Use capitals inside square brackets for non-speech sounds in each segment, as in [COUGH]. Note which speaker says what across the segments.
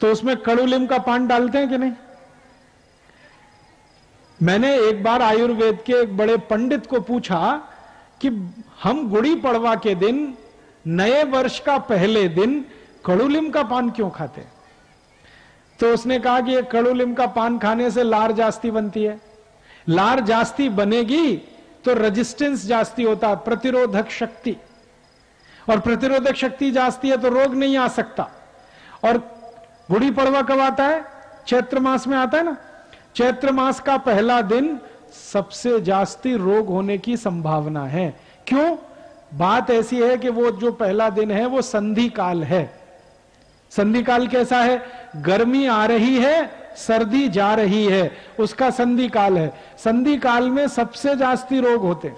Speaker 1: तो उसमें कड़ूलिम का पान डालते हैं कि नहीं? मैंने एक बार आयुर्वेद के एक बड़े पंडित को पूछा कि हम गुड़ी पड़वा के दिन, नए वर्ष का पहले दिन कड़ूलिम का पान क्यों खाते तो उसने कहा कि ये कड़ूलिम का पान खाने से लार जास्ती बनती है। लार जास्ती बनेगी तो रेजिस्टेंस जास्ती होता है प्रतिरोधक शक्ति। और प्रतिरोधक शक्ति जास्ती है तो रोग नहीं आ सकता। और गुड़ी पड़वा कब आता है? चैत्र मास में आता है ना? चैत्र मास का पहला दिन सबसे जास्ती रोग होने की संभावना है। क्यों? बात ऐसी है कि वो जो पहला दिन है, वो संधि काल है। संधि काल कैसा है? गर्मी आ रही है, सर्दी जा रही है, उसका संधि काल है। संधि काल में सबसे जास्ती रोग होते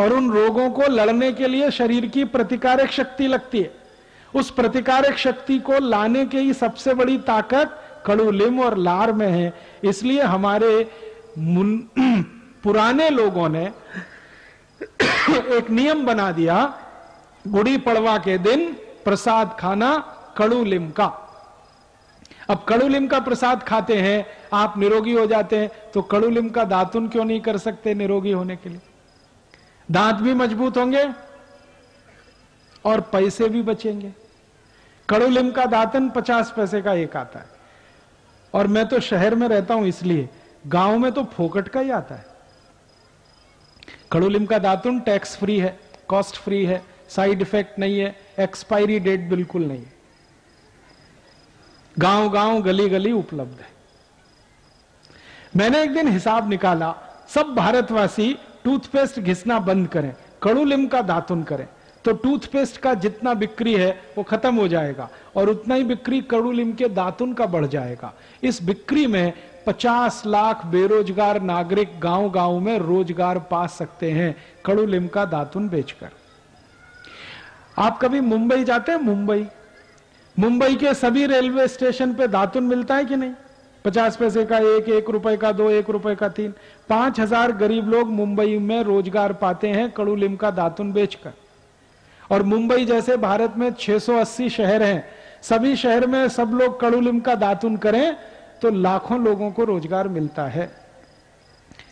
Speaker 1: और उन रोगों को लड़ने के लिए शरीर की प्रतिकारक शक्ति लगती है। उस प्रतिकारक शक्ति को लाने के ही सबसे बड़ी ताकत कड़ूलिम और लार में है। इसलिए हमारे [CLEARS THROAT] पुराने लोगों ने [COUGHS] एक नियम बना दिया, गुड़ी पड़वा के दिन प्रसाद खाना कड़ूलिम का। अब कड़ूलिम का प्रसाद खाते हैं, आप निरोगी हो जाते हैं तो कड़ूलिम का दातुन क्यों नहीं कर सकते निरोगी होने के लिए? दांत भी मज़बूत होंगे और पैसे भी बचेंगे। कड़ूलिम का दातन पचास पैसे का एक आता है। और मैं तो शहर में रहता हूँ इसलिए गाँव में तो फोकट का ही आता है। कड़ूलिम का दातुन टैक्स फ्री है, कॉस्ट फ्री है, साइड इफ़ेक्ट नहीं है, एक्सपायरी डेट बिल्कुल नहीं गाँव गाँव गली गली उपलब्ध है। मैंने एक दिन हिसाब निकाला, सब भारतवासी टूथपेस्ट घिसना बंद करें कड़ूलिम का दातुन करें। तो टूथपेस्ट का जितना बिक्री है, वो खत्म हो जाएगा और उतना ही बिक्री कड़ूलिम के दातुन का बढ़ जाएगा। इस बिक्री में 50 लाख बेरोजगार नागरिक गाँव गाँव में रोज़गार पा सकते हैं कड़ूलिम का दातुन बेचकर। आप कभी मुंबई जाते हैं? मुंबई। मुंबई के सभी रेलवे स्टेशन पे दातुन मिलता है कि नहीं? पचास पैसे का एक एक रुपए का दो, एक रुपए का तीन। पाँच हज़ार गरीब लोग मुंबई में रोज़गार पाते हैं कड़ूलिम का दातुन बेचकर। और मुंबई जैसे भारत में 680 शहर हैं, सभी शहर में सब लोग कड़ूलिम का दातुन करें तो लाखों लोगों को रोज़गार मिलता है।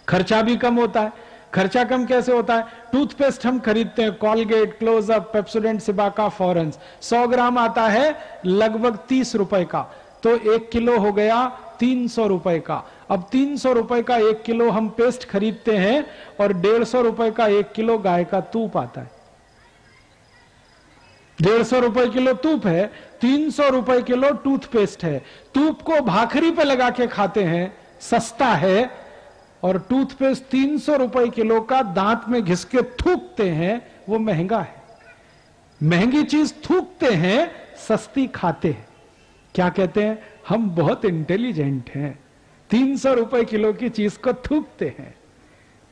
Speaker 1: खर्चा भी कम होता है। खर्चा कम कैसे होता है? टूथपेस्ट हम खरीदते हैं, Colgate, Closeup, Pepsodent, Cibaca, Forhans. सौ ग्राम आता है लगभग तीस रुपए का तो एक किलो हो गया तीन सौ रुपए का। अब तीन सौ रुपए का एक किलो हम पेस्ट खरीदते हैं और डेढ़ सौ रुपए का एक किलो गाय का तूप आता है। डेढ़ सौ रुपए किलो तूप है, तीन सौ रुपए किलो टूथपेस्ट है। तूप को भाखरी पे लगा के खाते हैं, सस्ता है, और टूथपेस्ट तीन सौ रुपए किलो का दांत में घिस के थूकते हैं, वो महँगा है। महँगी चीज़ थूकते हैं, सस्ती खाते हैं। क्या कहते हैं? हम बहुत इंटेलिजेंट हैं। तीन सौ रुपए किलो की चीज़ को थूकते हैं।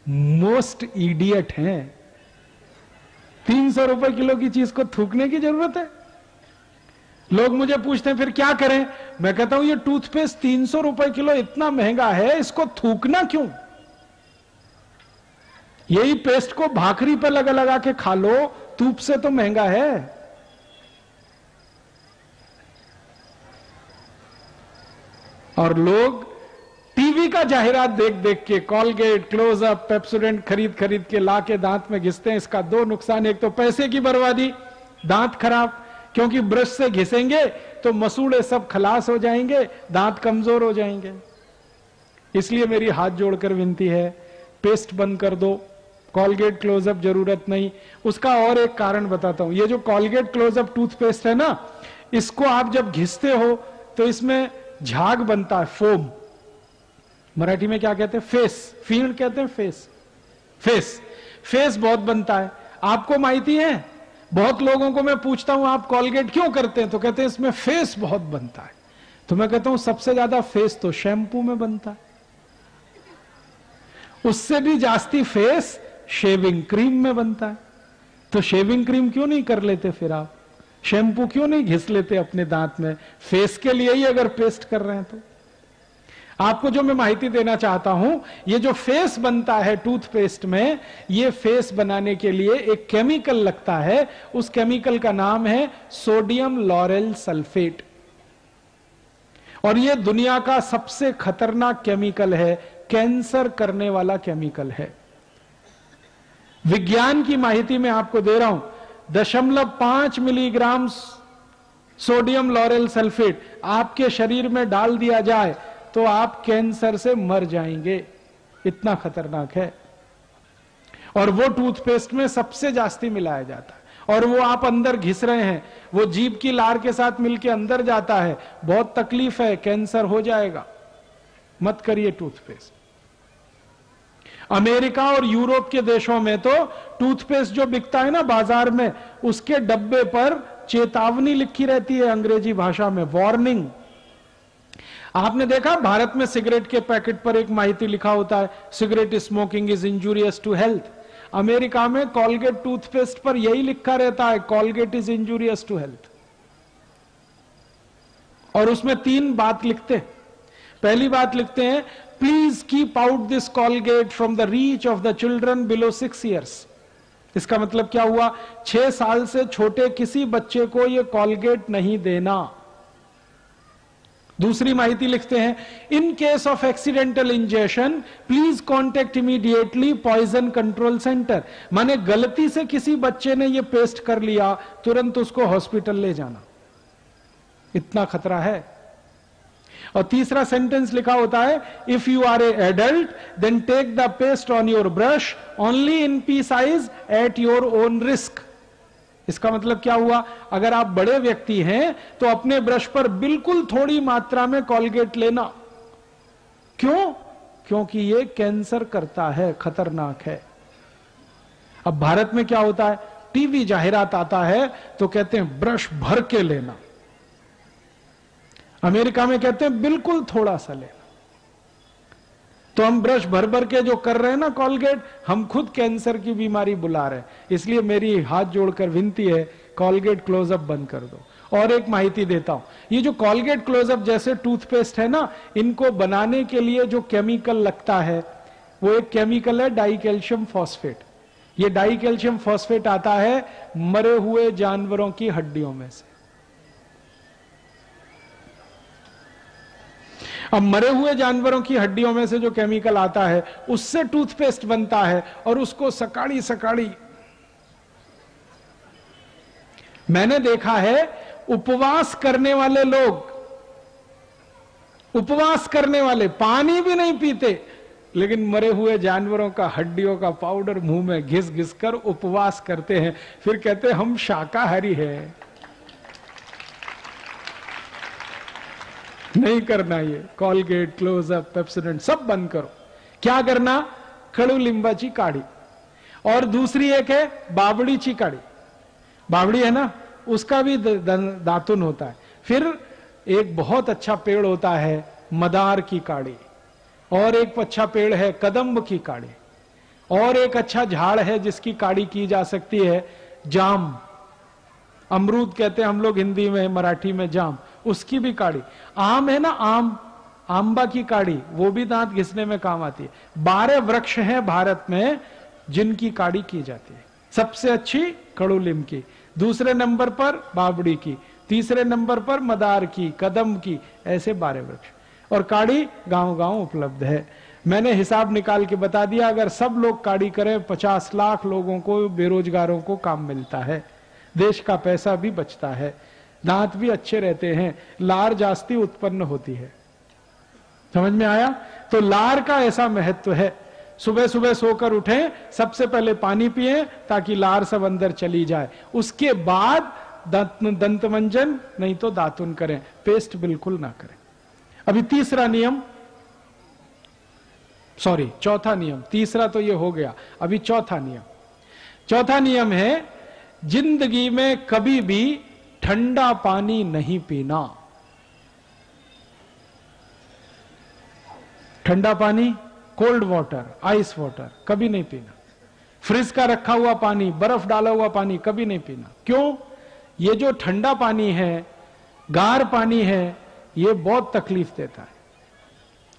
Speaker 1: मोस्ट इडियट हैं। तीन सौ रुपए किलो की चीज़ को थूकने की ज़रूरत है? लोग मुझे पूछते हैं, फिर क्या करें? मैं कहता हूँ, ये टूथपेस्ट तीन सौ रुपए किलो इतना महँगा है, इसको थूकना क्यों? यही पेस्ट को भाखरी पर लगा लगा के खा लो, तूप से तो महँगा है। और लोग टीवी का जाहिरात देख देख के कॉलगेट क्लोजअप पेप्सोडेंट खरीद खरीद के ला के दांत में घिसते हैं, इसका दो नुकसान, एक तो पैसे की बर्बादी, दांत खराब, क्योंकि ब्रश से घिसेंगे तो मसूड़े सब खलास हो जाएँगे, दांत कमज़ोर हो जाएँगे। इसलिए मेरी हाथ जोड़कर विनती है, पेस्ट बंद कर दो कॉलगेट क्लोजअप ज़रूरत नहीं। उसका और एक कारण बताता हूँ, ये जो कॉलगेट क्लोजअप टूथपेस्ट है ना, इसको आप जब घिसते हो तो इसमें झाग बनता है, फोम। मराठी में क्या कहते हैं? फेस फ़ील्ड कहते हैं फेस फेस फेस बहुत बनता है। आपको माहिती है? बहुत लोगों को मैं पूछता हूँ, आप कॉलगेट क्यों करते हैं? तो कहते हैं, इसमें फेस बहुत बनता है। तो मैं कहता हूँ, सबसे ज़्यादा फेस तो शैंपू में बनता है। उससे भी जास्ती फेस शेविंग क्रीम में बनता है। तो शेविंग क्रीम क्यों नहीं कर लेते फिर आप? शैम्पू क्यों नहीं घिस लेते अपने दांत में? फेस के लिए ही अगर पेस्ट कर रहे हैं तो। आपको जो मैं माहिती देना चाहता हूँ, ये जो फेस बनता है टूथपेस्ट में, ये फेस बनाने के लिए एक केमिकल लगता है। उस केमिकल का नाम है सोडियम लॉरेल सल्फेट और ये दुनिया का सबसे खतरनाक केमिकल है कैंसर करने वाला केमिकल है। विज्ञान की माहिती मैं आपको दे रहा हूँ, दशमलव पाँच मिलीग्राम सोडियम लॉरेल सल्फेट आपके शरीर में डाल दिया जाए तो आप कैंसर से मर जाएँगे। इतना खतरनाक है। और वो टूथपेस्ट में सबसे जास्ती मिलाया जाता है। और वो आप अंदर घिस रहे हैं। वो जीप की लार के साथ मिलके अंदर जाता है। बहुत तकलीफ़ है, कैंसर हो जाएगा। मत करिए टूथपेस्ट। अमेरिका और यूरोप के देशों में तो टूथपेस्ट जो बिकता है ना बाज़ार में, उसके डब्बे पर चेतावनी लिखी रहती है अंग्रेज़ी भाषा में, वार्निंग। आपने देखा, भारत में सिगरेट के पैकेट पर एक माहिती लिखा होता है, cigarette smoking is injurious to health. America में कॉलगेट टूथपेस्ट पर यही लिखा रहता है, Colgate is injurious to health. और उसमें तीन बात लिखते हैं। पहली बात लिखते हैं please keep out this Colgate from the reach of the children below six years इसका मतलब क्या हुआ? छह साल से छोटे किसी बच्चे को यह कॉलगेट नहीं देना। दूसरी माहिती लिखते हैं in case of accidental injection please contact immediately poison control centre माने गलती से किसी बच्चे ने यह पेस्ट कर लिया, तुरंत उसको हॉस्पिटल ले जाना। इतना खतरा है। और तीसरा सेंटेंस लिखा होता है if you are a adult then take the paste on your brush only in pea size at your own risk इसका मतलब क्या हुआ? अगर आप बड़े व्यक्ति हैं तो अपने ब्रश पर बिल्कुल थोड़ी मात्रा में कॉलगेट लेना। क्यों? क्योंकि ये कैंसर करता है, खतरनाक है। अब भारत में क्या होता है? टीवी जाहिरात आता है तो कहते हैं, ब्रश भर के लेना। अमेरिका में कहते हैं, बिल्कुल थोड़ा सा लेना। तो हम ब्रश भर भर के जो कर रहे हैं ना कॉलगेट हम खुद कैंसर की बीमारी बुला रहे हैं। इसलिए मेरी हाथ जोड़कर विनती है कॉलगेट क्लोजअप बंद कर दो। और एक माहिती देता हूँ। ये जो कॉलगेट क्लोजअप जैसे टूथपेस्ट है ना, इनको बनाने के लिए जो केमिकल लगता है, वो एक केमिकल है डाई कैल्शियम फॉस्फेट ये डाई कैल्शियम फॉस्फेट आता है मरे हुए जानवरों की हड्डियों में से। अब मरे हुए जानवरों की हड्डियों में से जो केमिकल आता है, उससे टूथपेस्ट बनता है और उसको सकाड़ी सकाड़ी मैंने देखा है, उपवास करने वाले लोग, उपवास करने वाले पानी भी नहीं पीते, लेकिन मरे हुए जानवरों का, हड्डियों का पाउडर मुँह में घिस घिस कर उपवास करते हैं। फिर कहते हम शाकाहारी हैं। नहीं करना ये। कॉलगेट क्लोजअप पेप्सोडेंट सब बंद करो। क्या करना? खड़ू लिंबाची काढ़ी। और दूसरी एक है, बावड़ी ची काढ़ी। बावड़ी है ना? उसका भी दातुन होता है। फिर एक बहुत अच्छा पेड़ होता है, मदार की काढ़ी। और एक अच्छा पेड़ है, कदम्ब की काढ़ी। और एक अच्छा झाड़ है, जिसकी काढ़ी की जा सकती है, जाम। अमरूद कहते हैं हम लोग हिंदी में, मराठी में जाम। उसकी भी काढ़ी। आम है ना, आम। आंबा की काढ़ी, वो भी दांत घिसने में काम आती है। बारह वृक्ष हैं भारत में जिनकी काढ़ी की जाती है। सबसे अच्छी कड़ूलिम की। दूसरे नंबर पर बाबड़ी की। तीसरे नंबर पर मदार की, कदम की, ऐसे बारह वृक्ष। और काढ़ी गाँव गाँव उपलब्ध है। मैंने हिसाब निकाल के बता दिया, अगर सब लोग काढ़ी करें, पचास लाख लोगों को, बेरोजगारों को काम मिलता है। देश का पैसा भी बचता है। दांत भी अच्छे रहते हैं, लार जास्ती उत्पन्न होती है। समझ में आया? तो लार का ऐसा महत्व है। सुबह सुबह सोकर उठे, सबसे पहले पानी पिए, ताकि लार सब अंदर चली जाए। उसके बाद दंत मंजन, नहीं तो दातुन करें। पेस्ट बिल्कुल ना करें। अभी तीसरा नियम, सॉरी, चौथा नियम। तीसरा तो ये हो गया। अभी चौथा नियम। चौथा नियम है, ज़िंदगी में कभी भी ठंडा पानी नहीं पीना। ठंडा पानी कोल्ड वाटर आइस वाटर कभी नहीं पीना। फ्रिज का रखा हुआ पानी, बर्फ़ डाला हुआ पानी, कभी नहीं पीना। क्यों? ये जो ठंडा पानी है, गार पानी है, ये बहुत तकलीफ़ देता है।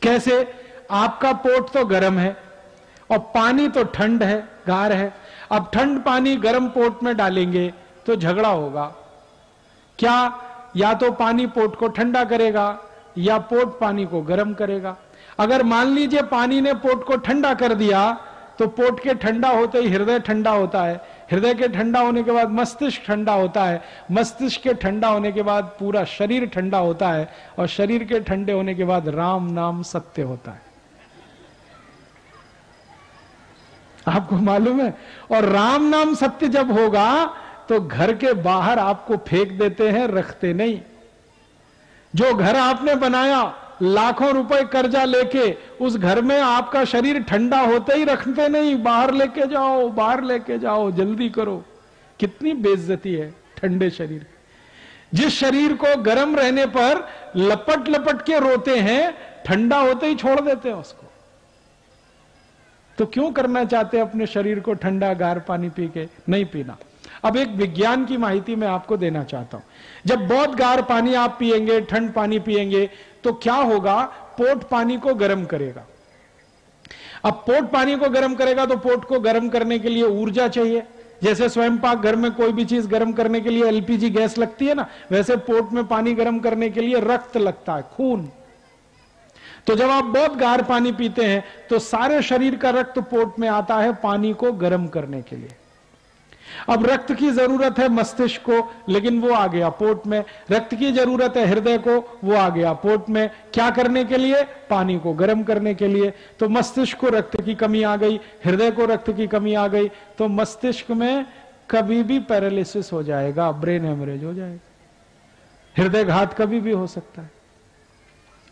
Speaker 1: कैसे? आपका पोट तो गर्म है, और पानी तो ठंड है, गार है। अब ठंड पानी गर्म पोट में डालेंगे तो झगड़ा होगा। क्या या तो पानी पोट को ठंडा करेगा या पोट पानी को गर्म करेगा? अगर मान लीजिए पानी ने पोट को ठंडा कर दिया तो पोट के ठंडा होते ही हृदय ठंडा होता है। हृदय के ठंडा होने के बाद मस्तिष्क ठंडा होता है। मस्तिष्क के ठंडा होने के बाद पूरा शरीर ठंडा होता है और शरीर के ठंडे होने के बाद राम नाम सत्य होता है। आपको मालूम है? और राम नाम सत्य जब होगा तो घर के बाहर आपको फेंक देते हैं, रखते नहीं। जो घर आपने बनाया, लाखों रुपए कर्जा लेके, उस घर में आपका शरीर ठंडा होते ही रखते नहीं। बाहर लेके जाओ, बाहर लेके जाओ, जल्दी करो। कितनी बेइज्जती है, ठंडे शरीर। जिस शरीर को गर्म रहने पर लपट लपट के रोते हैं, ठंडा होते ही छोड़ देते हैं उसको। तो क्यों करना चाहते हैं अपने शरीर को ठंडा, गार पानी पी के? नहीं पीना। अब एक विज्ञान की माहिती मैं आपको देना चाहता हूँ। जब बहुत गार पानी आप पिएँगे ठंड पानी पिएँगे तो क्या होगा? पोट पानी को गर्म करेगा। अब पोट पानी को गर्म करेगा तो पोट को गर्म करने के लिए ऊर्जा चाहिए। जैसे स्वयं पाक घर में कोई भी चीज़ गर्म करने के लिए एलपीजी गैस लगती है ना, वैसे पोट में पानी गर्म करने के लिए रक्त लगता है, खून। तो जब आप बहुत गार पानी पीते हैं तो सारे शरीर का रक्त पोट में आता है पानी को गर्म करने के लिए। अब रक्त की ज़रूरत है मस्तिष्क को, लेकिन वो आ गया पोट में। रक्त की ज़रूरत है हृदय को, वो आ गया पोट में। क्या करने के लिए? पानी को गर्म करने के लिए। तो मस्तिष्क को रक्त की कमी आ गई, हृदय को रक्त की कमी आ गई तो मस्तिष्क में कभी भी पैरालिसिस हो जाएगा, ब्रेन हेमरेज हो जाएगा। हृदय घात कभी भी हो सकता है।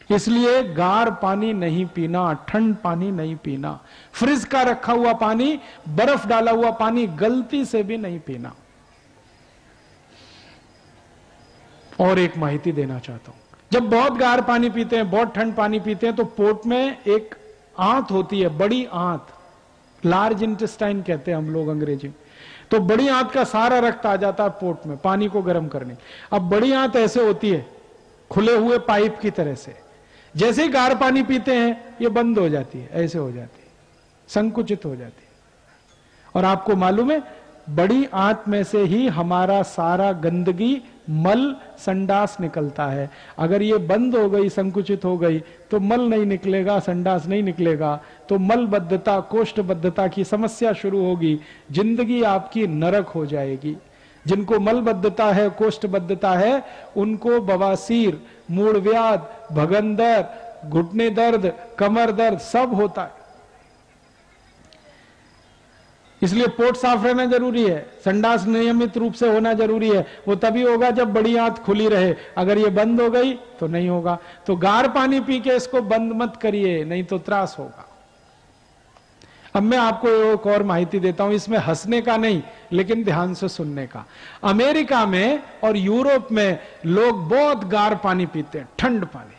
Speaker 1: इसलिए गार पानी नहीं पीना, ठंड पानी नहीं पीना। फ्रिज का रखा हुआ पानी, बर्फ़ डाला हुआ पानी गलती से भी नहीं पीना। और एक माहिती देना चाहता हूँ। जब बहुत गार पानी पीते हैं, बहुत ठंड पानी पीते हैं तो पोट में एक आंत होती है, बड़ी आंत। लार्ज इंटेस्टाइन कहते हैं हम लोग अंग्रेज़ी तो बड़ी आंत का सारा रक्त आ जाता है पोट में, पानी को गर्म करने। अब बड़ी आंत ऐसे होती है, खुले हुए पाइप की तरह से। जैसे ही गार पानी पीते हैं, ये बंद हो जाती है, ऐसे हो जाती है, संकुचित हो जाती है। और आपको मालूम है, बड़ी आंत में से ही हमारा सारा गंदगी, मल, संडास निकलता है। अगर ये बंद हो गई, संकुचित हो गई तो मल नहीं निकलेगा, संडास नहीं निकलेगा। तो मलबद्धता, कोष्ठबद्धता की समस्या शुरू होगी, ज़िंदगी आपकी नरक हो जाएगी। जिनको मलबद्धता है, कोष्ठबद्धता है, उनको बवासीर मूड व्याध भगंदर घुटने दर्द कमर दर्द सब होता है। इसलिए पोट साफ़ रहना ज़रूरी है, संडास नियमित रूप से होना ज़रूरी है। वो तभी होगा जब बड़ी आंत खुली रहे। अगर ये बंद हो गई तो नहीं होगा। तो गार पानी पी के इसको बंद मत करिए, नहीं तो त्रास होगा। अब मैं आपको एक और माहिती देता हूँ, इसमें हंसने का नहीं, लेकिन ध्यान से सुनने का। अमेरिका में और यूरोप में लोग बहुत गार पानी पीते हैं, ठंड पानी।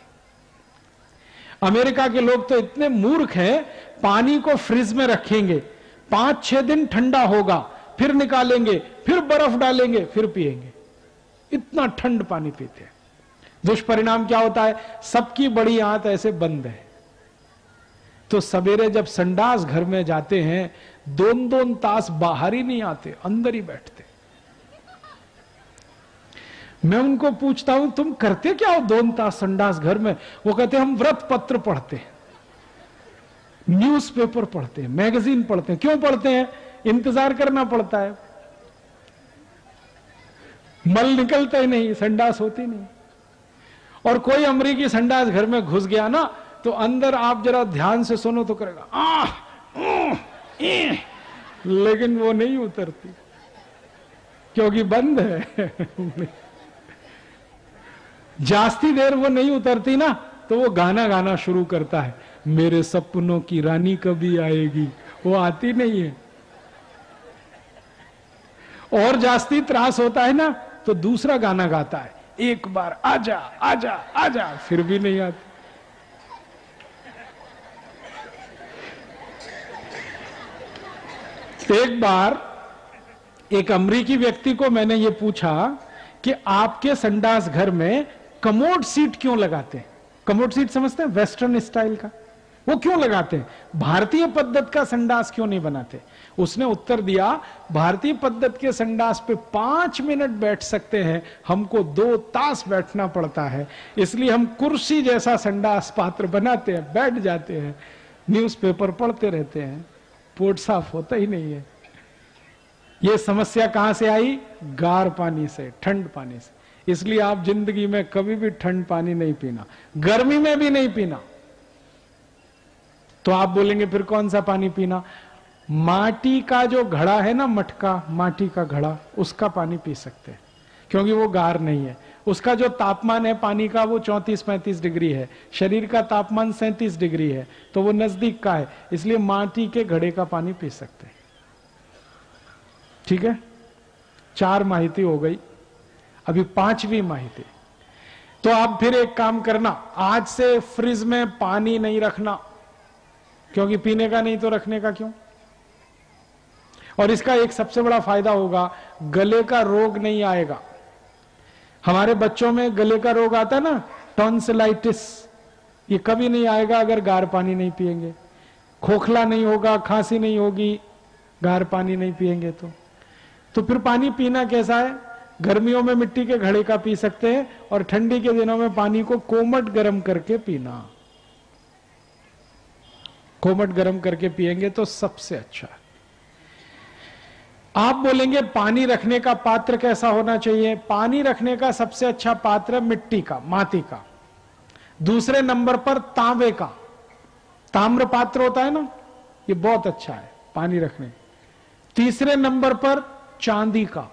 Speaker 1: अमेरिका के लोग तो इतने मूर्ख हैं, पानी को फ्रिज में रखेंगे पाँच छह दिन ठंडा होगा, फिर निकालेंगे, फिर बर्फ़ डालेंगे, फिर पिएँगे। इतना ठंड पानी पीते हैं। दुष्परिणाम क्या होता है? सबकी बड़ी आंत ऐसे बंद है। तो सवेरे जब संडास घर में जाते हैं दोन दोन तास बाहर ही नहीं आते, अंदर ही बैठते। मैं उनको पूछता हूँ, तुम करते क्या हो दोन तास संडास घर में? वो कहते हम व्रत पत्र पढ़ते हैं न्यूज़पेपर पढ़ते हैं मैगजीन पढ़ते हैं। क्यों पढ़ते हैं? इंतज़ार करना पड़ता है। मल निकलता ही नहीं, संडास होती नहीं। और कोई अमरीकी संडास घर में घुस गया ना तो अंदर आप जरा ध्यान से सुनो तो करेगा आ, ऊ, लेकिन वो नहीं उतरती क्योंकि बंद है। जास्ती देर वो नहीं उतरती ना तो वो गाना गाना शुरू करता है मेरे सपनों की रानी कभी आएगी। वो आती नहीं है। और जास्ती त्रास होता है ना तो दूसरा गाना गाता है एक बार आजा आजा आजा। फिर भी नहीं आती। एक बार एक अमरीकी व्यक्ति को मैंने ये पूछा कि आपके संडास घर में कमोड सीट क्यों लगाते हैं? कमोड सीट समझते हैं? वेस्टर्न स्टाइल का। वो क्यों लगाते हैं? भारतीय पद्धत का संडास क्यों नहीं बनाते? उसने उत्तर दिया, भारतीय पद्धत के संडास पे पाँच मिनट बैठ सकते हैं, हमको दो तास बैठना पड़ता है। इसलिए हम कुर्सी जैसा संडास पात्र बनाते हैं, बैठ जाते हैं, न्यूज़पेपर पढ़ते रहते हैं। पोट साफ़ होता ही नहीं है। ये समस्या कहाँ से आई? गार पानी से, ठंड पानी से। इसलिए आप ज़िंदगी में कभी भी ठंड पानी नहीं पीना, गर्मी में भी नहीं पीना। तो आप बोलेंगे, फिर कौन सा पानी पीना? माटी का जो घड़ा है ना मटका, माटी का घड़ा, उसका पानी पी सकते हैं, क्योंकि वो गार नहीं है। उसका जो तापमान है पानी का वो 34-35 डिग्री है। शरीर का तापमान सैंतीस डिग्री है तो वो नज़दीक का है, इसलिए माटी के घड़े का पानी पी सकते हैं। ठीक है? चार माहिती हो गई। अभी पांचवी माहिती। तो आप फिर एक काम करना, आज से फ्रिज में पानी नहीं रखना, क्योंकि पीने का नहीं तो रखने का क्यों? और इसका एक सबसे बड़ा फ़ायदा होगा, गले का रोग नहीं आएगा। हमारे बच्चों में गले का रोग आता है ना टॉन्सिलाइटिस ये कभी नहीं आएगा अगर गार पानी नहीं पिएँगे खोखला नहीं होगा, खांसी नहीं होगी, गार पानी नहीं पिएँगे तो। तो फिर पानी पीना कैसा है? गर्मियों में मिट्टी के घड़े का पी सकते हैं और ठंडी के दिनों में पानी को कोमट गर्म करके पीना। कोमट गर्म करके पिएँगे तो सबसे अच्छा आप बोलेंगे पानी रखने का पात्र कैसा होना चाहिए? पानी रखने का सबसे अच्छा पात्र मिट्टी का माटी का। दूसरे नंबर पर तांबे का। ताम्र पात्र होता है ना? ये बहुत अच्छा है, पानी रखने। तीसरे नंबर पर चांदी का।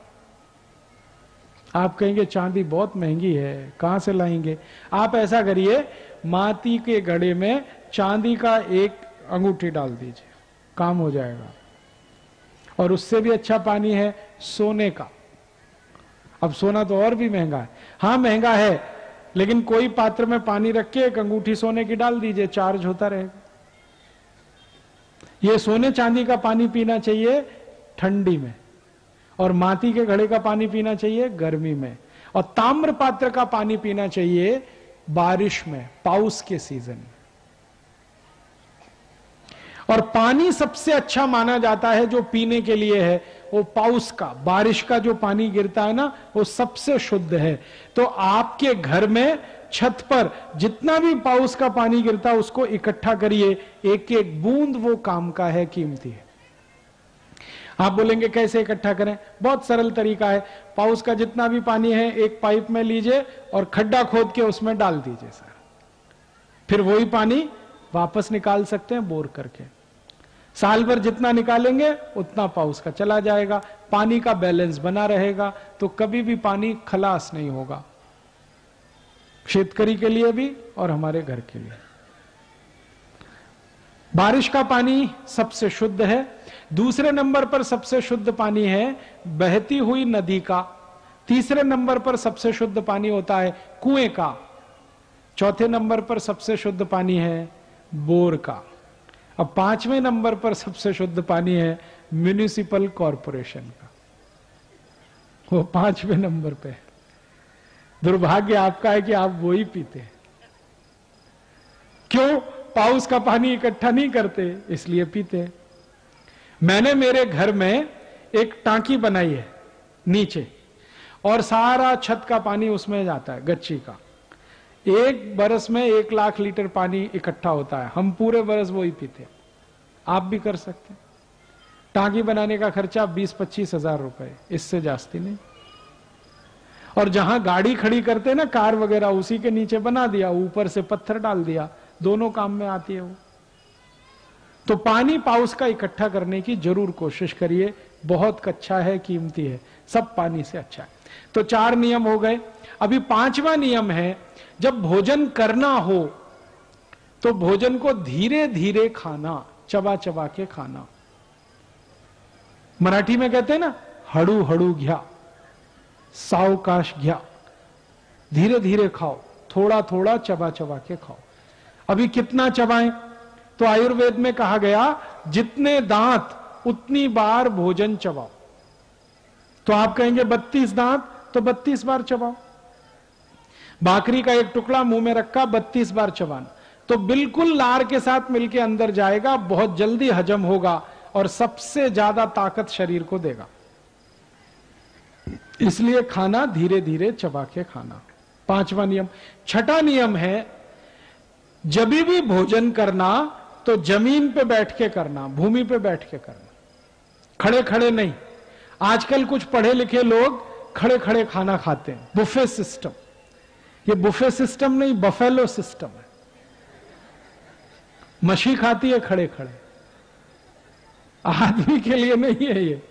Speaker 1: आप कहेंगे, चांदी बहुत महँगी है, कहाँ से लाएँगे? आप ऐसा करिए माटी के घड़े में चांदी का एक अंगूठी डाल दीजिए, काम हो जाएगा। और उससे भी अच्छा पानी है सोने का। अब सोना तो और भी महँगा है। हाँ, महँगा है, लेकिन कोई पात्र में पानी रख के एक अंगूठी सोने की डाल दीजिए, चार्ज होता रहेगा। ये सोने चांदी का पानी पीना चाहिए ठंडी में, और माटी के घड़े का पानी पीना चाहिए गर्मी में, और ताम्र पात्र का पानी पीना चाहिए बारिश में, पाउस के सीज़न में। और पानी सबसे अच्छा माना जाता है जो पीने के लिए है, वो पाउस का, बारिश का जो पानी गिरता है ना, वो सबसे शुद्ध है। तो आपके घर में छत पर जितना भी पाउस का पानी गिरता है उसको इकट्ठा करिए। एक एक बूंद वो काम का है, कीमती है। आप बोलेंगे, कैसे इकट्ठा करें? बहुत सरल तरीका है। पाउस का जितना भी पानी है, एक पाइप में लीजिए और खड्डा खोद के उसमें डाल दीजिए, सर। फिर वही पानी वापस निकाल सकते हैं, बोर करके। साल भर जितना निकालेंगे, उतना पाउस का चला जाएगा। पानी का बैलेंस बना रहेगा तो कभी भी पानी खलास नहीं होगा। शेतकरी के लिए भी और हमारे घर के लिए। बारिश का पानी सबसे शुद्ध है। दूसरे नंबर पर सबसे शुद्ध पानी है बहती हुई नदी का। तीसरे नंबर पर सबसे शुद्ध पानी होता है कुएँ का। चौथे नंबर पर सबसे शुद्ध पानी है बोर का। अब पाँचवें नंबर पर सबसे शुद्ध पानी है म्यूनिसिपल कॉरपोरेशन का। वो पाँचवें नंबर पे है। दुर्भाग्य आपका है कि आप वो ही पीते हैं। क्यों? पाउस का पानी इकट्ठा नहीं करते, इसलिए पीते हैं। मैंने मेरे घर में एक टांकी बनाई है, नीचे, और सारा छत का पानी उसमें जाता है, गच्ची का। एक बरस में एक लाख लीटर पानी इकट्ठा होता है। हम पूरे बरस वो ही। पीते आप भी कर सकते हैं। टांकी बनाने का खर्चा बीस पच्चीस हज़ार रुपए। इससे जास्ती नहीं। और जहाँ गाड़ी खड़ी करते ना, कार वगैरह, उसी के नीचे बना दिया, ऊपर से पत्थर डाल दिया, दोनों काम में आती है वो। तो पानी पाउस का इकट्ठा करने की ज़रूर कोशिश करिए। बहुत अच्छा है, कीमती है। सब पानी से अच्छा है। तो चार नियम हो गए। अभी पांचवा नियम है, जब भोजन करना हो तो भोजन को धीरे धीरे खाना चबा चबा के खाना। मराठी में कहते हैं ना हड़ू हड़ू घ्या, सावकाश घ्या धीरे धीरे खाओ थोड़ा थोड़ा चबा चबा के खाओ। अभी कितना चबाएँ? तो आयुर्वेद में कहा गया, जितने दांत, उतनी बार भोजन चबाओ। तो आप कहेंगे, बत्तीस दांत? तो बत्तीस बार चबाओ। बाकरी का एक टुकड़ा मुँह में रखा, बत्तीस बार चबाना। तो बिल्कुल लार के साथ मिलके अंदर जाएगा, बहुत जल्दी हजम होगा और सबसे ज़्यादा ताकत शरीर को देगा। इसलिए खाना धीरे धीरे चबा के खाना। पांचवा नियम। छठा नियम है, जब भी भोजन करना तो ज़मीन पे बैठ के करना, भूमि पे बैठ के करना। खड़े खड़े नहीं। आजकल कुछ पढ़े लिखे लोग खड़े खड़े खाना खाते हैं। बुफे सिस्टम ये बुफे सिस्टम नहीं बफेलो सिस्टम है। मछी खाती है खड़े खड़े आदमी के लिए नहीं है ये।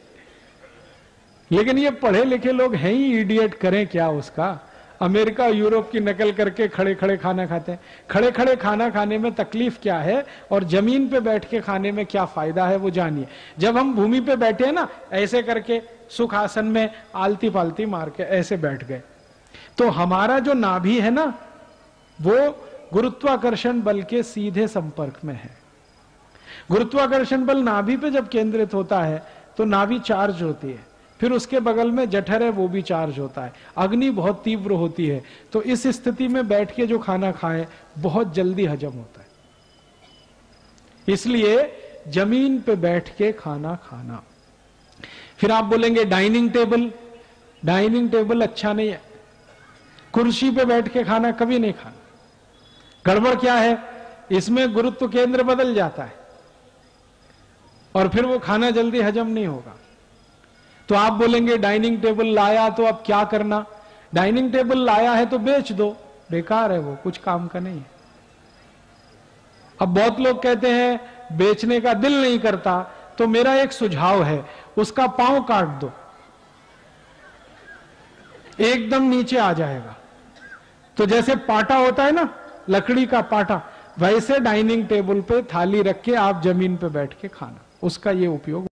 Speaker 1: लेकिन ये पढ़े लिखे लोग हैं ही इडियट करें क्या उसका? अमेरिका, यूरोप की नकल करके खड़े खड़े खाना खाते हैं। खड़े खड़े खाना खाने में तकलीफ़ क्या है? और ज़मीन पे बैठ के खाने में क्या फ़ायदा है वो जानिए। जब हम भूमि पे बैठे हैं ना, ऐसे करके सुख आसन में आलती पालती मार के ऐसे बैठ गए। तो हमारा जो नाभि है ना, वो गुरुत्वाकर्षण बल के सीधे संपर्क में है। गुरुत्वाकर्षण बल नाभि पे जब केंद्रित होता है तो नाभि चार्ज होती है। फिर उसके बगल में जठर है, वो भी चार्ज होता है। अग्नि बहुत तीव्र होती है तो इस स्थिति में बैठ के जो खाना खाए, बहुत जल्दी हजम होता है। इसलिए ज़मीन पे बैठ के खाना खाना। फिर आप बोलेंगे, डाइनिंग टेबल डाइनिंग टेबल अच्छा नहीं है। कुर्सी पे बैठ के खाना कभी नहीं खाना। गड़बड़ क्या है? इसमें गुरुत्व केंद्र बदल जाता है। और फिर वो खाना जल्दी हजम नहीं होगा। तो आप बोलेंगे, डाइनिंग टेबल लाया तो अब क्या करना? डाइनिंग टेबल लाया है तो बेच दो। बेकार है वो, कुछ काम का नहीं है। अब बहुत लोग कहते हैं, बेचने का दिल नहीं करता। तो मेरा एक सुझाव है उसका पाँव काट दो। एकदम नीचे आ जाएगा। तो जैसे पाटा होता है ना, लकड़ी का पाटा, वैसे डाइनिंग टेबल पे थाली रख के आप ज़मीन पे बैठ के खाना। उसका ये उपयोग